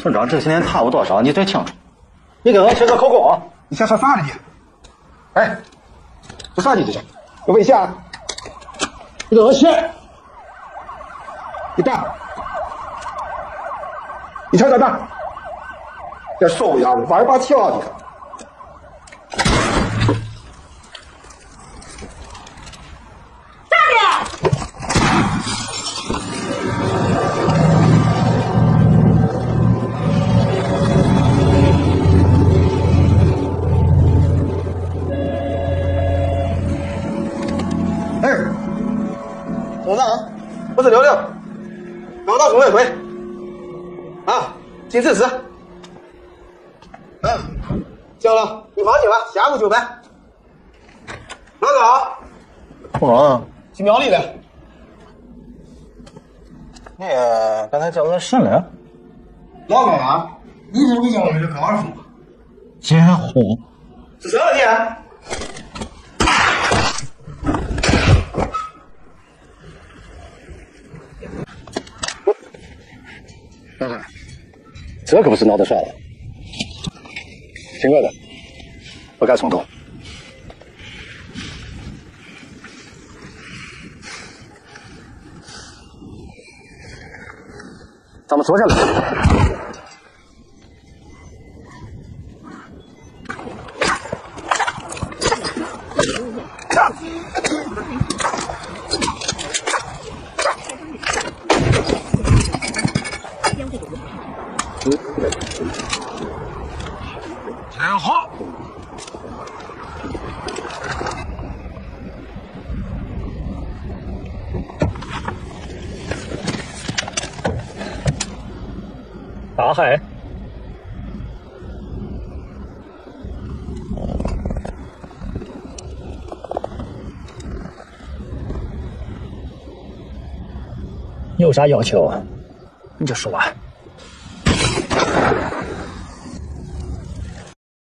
村长这些年贪污多少，你最清楚。你给俺写个口供。你想说啥呢你？哎，说啥你这是？有危险！你给我写。你打。你瞧瞧打。这瘦丫头玩把枪的。组长，我是刘六，老大总委会，啊，进指示。嗯，行了，你放心吧，下午就办。老高，我，去庙里了。你刚才叫我谁了？老高啊，你是不是叫我们的高二夫吗？结婚？是这个的。这可不是闹着耍的，听我的，不该冲动。咱们坐下来。天好。大海。有啥要求，你就说完。